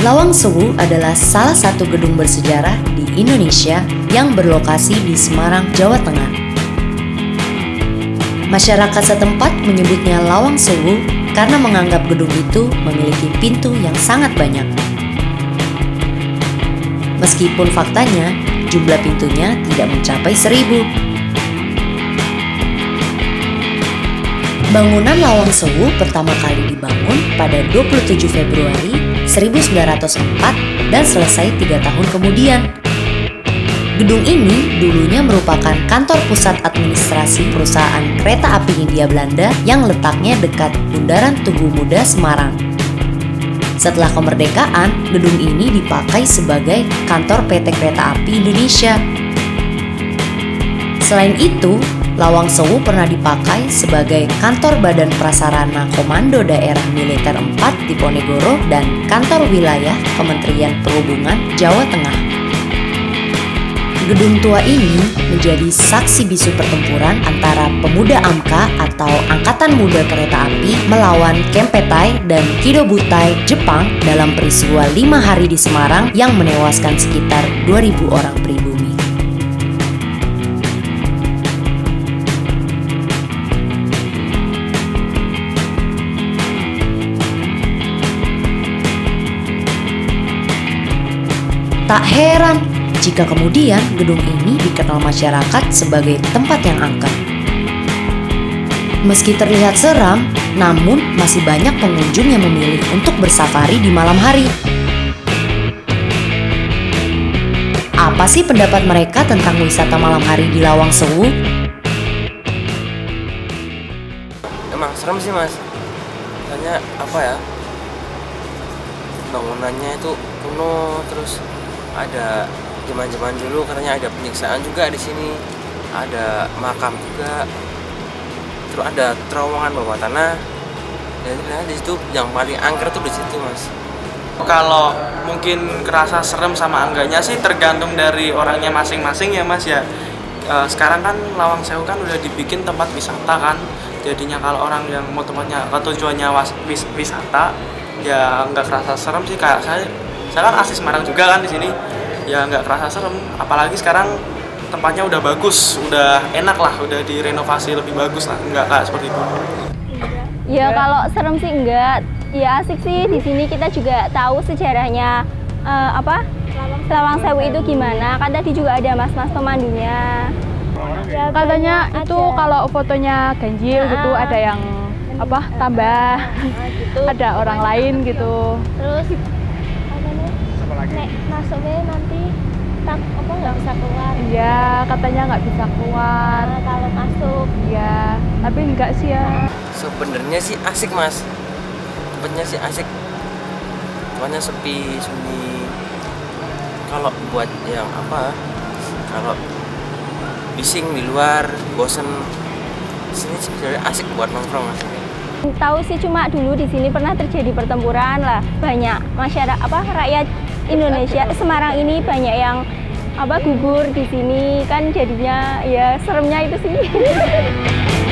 Lawang Sewu adalah salah satu gedung bersejarah di Indonesia yang berlokasi di Semarang, Jawa Tengah. Masyarakat setempat menyebutnya Lawang Sewu karena menganggap gedung itu memiliki pintu yang sangat banyak. Meskipun faktanya jumlah pintunya tidak mencapai seribu. Bangunan Lawang Sewu pertama kali dibangun pada 27 Februari 1904 dan selesai tiga tahun kemudian. Gedung ini dulunya merupakan kantor pusat administrasi perusahaan kereta api Hindia Belanda yang letaknya dekat Bundaran Tugu Muda Semarang. Setelah kemerdekaan, gedung ini dipakai sebagai kantor PT Kereta Api Indonesia. Selain itu, Lawang Sewu pernah dipakai sebagai kantor Badan Prasarana Komando Daerah Militer 4 di Ponegoro dan kantor wilayah Kementerian Perhubungan Jawa Tengah. Gedung tua ini menjadi saksi bisu pertempuran antara pemuda AMKA atau Angkatan Muda Kereta Api melawan Kempetai dan Kidobutai Jepang dalam peristiwa lima hari di Semarang yang menewaskan sekitar 2000 orang pribumi. Tak heran jika kemudian gedung ini dikenal masyarakat sebagai tempat yang angker. Meski terlihat seram, namun masih banyak pengunjung yang memilih untuk bersafari di malam hari. Apa sih pendapat mereka tentang wisata malam hari di Lawang Sewu? Emang serem sih mas. Tanya apa ya? Bangunannya itu kuno terus ada zaman-zaman dulu katanya ada penyiksaan juga di sini. Ada makam juga. Terus ada terowongan bawah tanah. Dan ternyata di situ yang paling angker tuh di situ mas. Kalau mungkin kerasa serem sama enggaknya sih tergantung dari orangnya masing-masing ya mas ya. E, sekarang kan Lawang Sewu kan udah dibikin tempat wisata kan. Jadinya kalau orang yang mau tempatnya atau tujuannya was, wis, wisata ya nggak kerasa serem sih. Kayak saya saya kan asli Semarang juga kan di sini. Ya nggak kerasa serem. Apalagi sekarang tempatnya udah bagus udah enak lah udah direnovasi lebih bagus lah. Nggak kayak seperti itu. Ya kalau serem sih enggak ya asik sih. Di sini kita juga tahu sejarahnya uh, apa? Lawang Sewu itu gimana. Kan tadi juga ada mas-mas pemandunya. Ya, katanya itu kalau fotonya ganjil uh, gitu ada yang apa tambah. Uh, gitu. ada orang lain gitu. Terus nek masuknya nanti tak apa nggak bisa keluar. Iya katanya nggak bisa keluar. Nah, kalau masuk. Iya tapi enggak sih ya. Sebenarnya sih asik mas. Tempatnya sih asik. Tempatnya sepi sunyi. Kalau buat yang apa? Kalau bising di luar bosen. Sini sebenarnya asik buat nongkrong mas. Tahu sih cuma dulu di sini pernah terjadi pertempuran lah. Banyak masyarakat apa rakyat Indonesia Semarang ini banyak yang apa gugur di sini. Kan jadinya ya seremnya itu sih